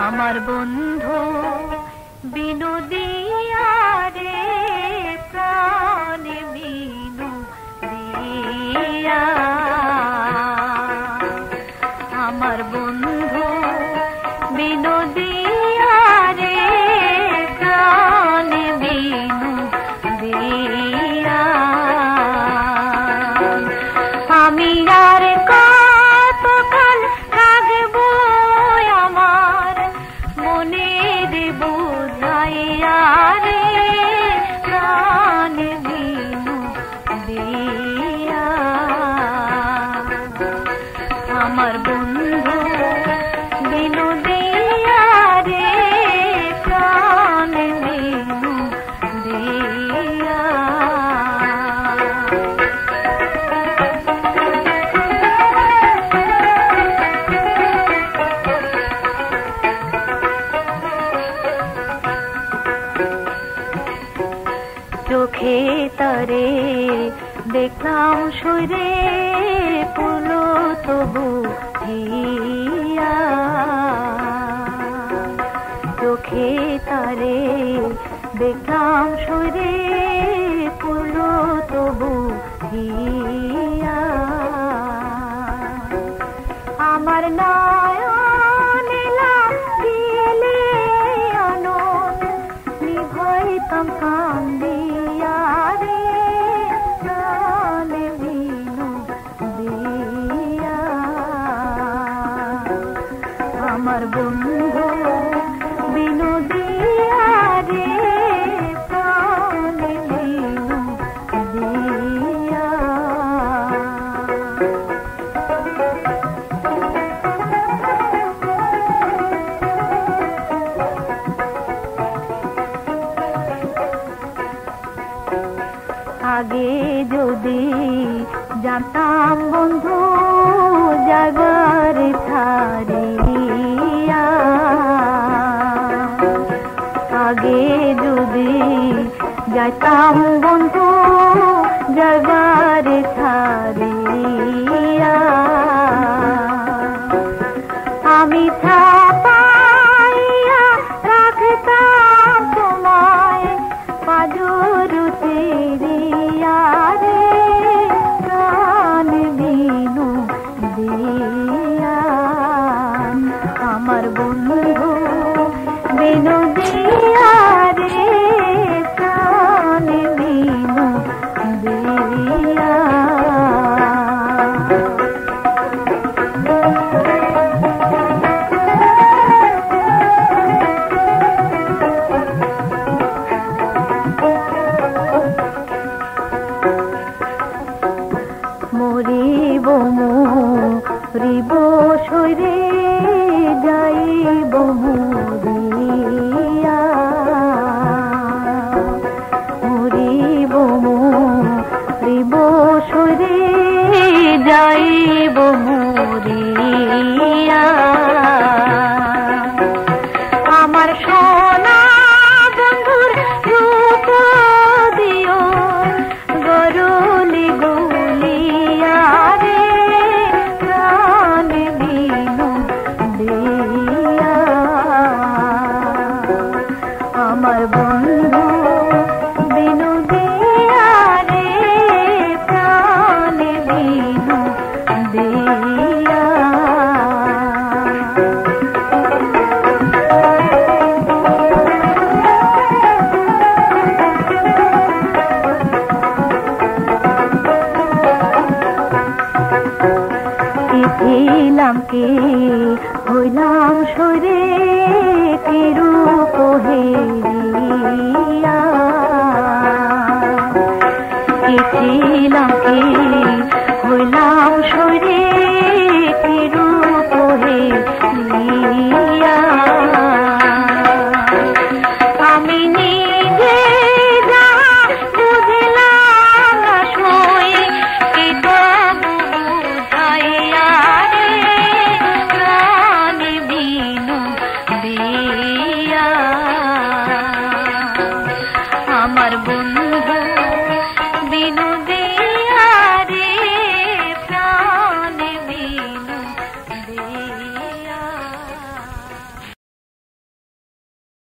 আমার বন্ধু বিনোদিয়া রে প্রাণ বিনু দিয়া আমার বন্ধু আমার বন্ধু রে চোখে তরে দেখলাম সুরে পুলো তবু হিয়া চোখে তরে দেখলাম সুরে পুলো তবু হিয়া আমার নয়নেলা দিলে নিভাইতাম কান্দিয়া। আমার বন্ধু বিনু দিয়া রে প্রাণ বিনু দিয়া আগে যদি জানতাম বন্ধু যাইতাম বন্ধু মরিব রিব সরে যাই মরিয়া আমার বন্ধু বিনু দিয়া প্রাণ বিনু কি হইলাম সরে